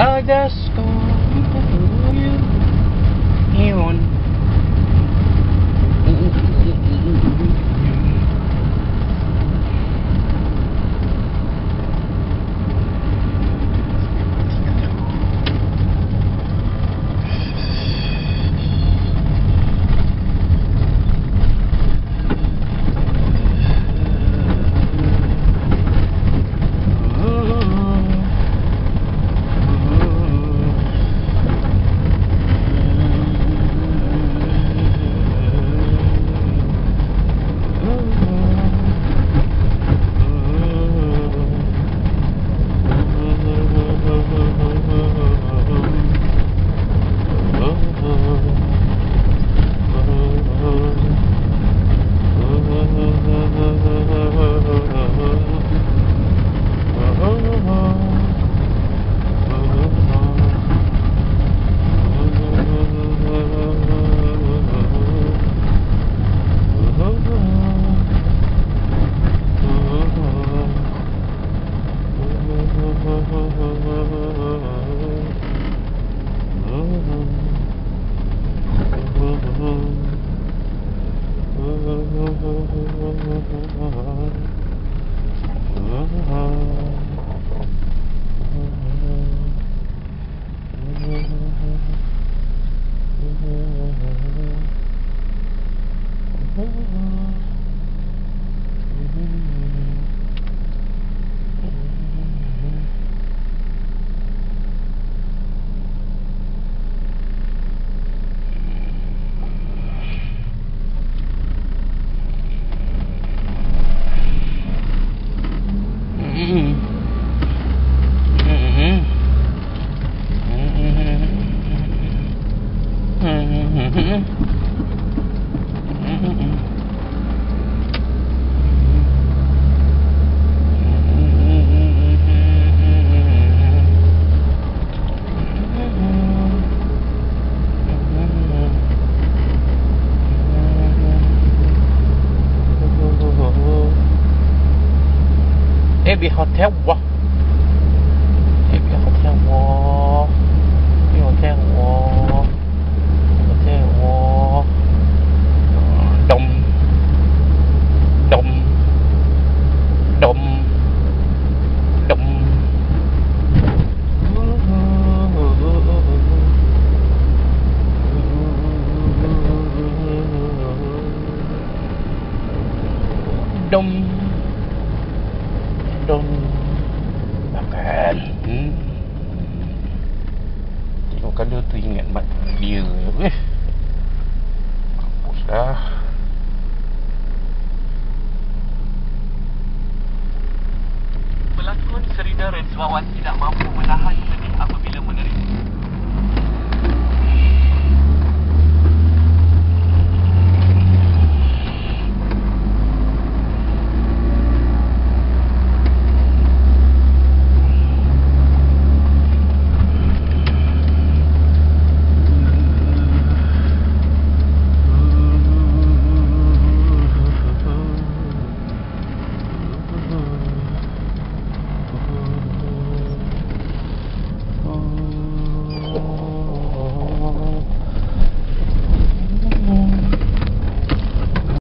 I just go Oh. Maybe hotel what? Maybe hotel what? Maybe hotel what? Hotel what? Đông Đông Đông Đông Đông dong Makan. hmm? Tengok kala tu ingat mat dia Eh Kampus dah. Pelakon Serida Renswawan tidak mampu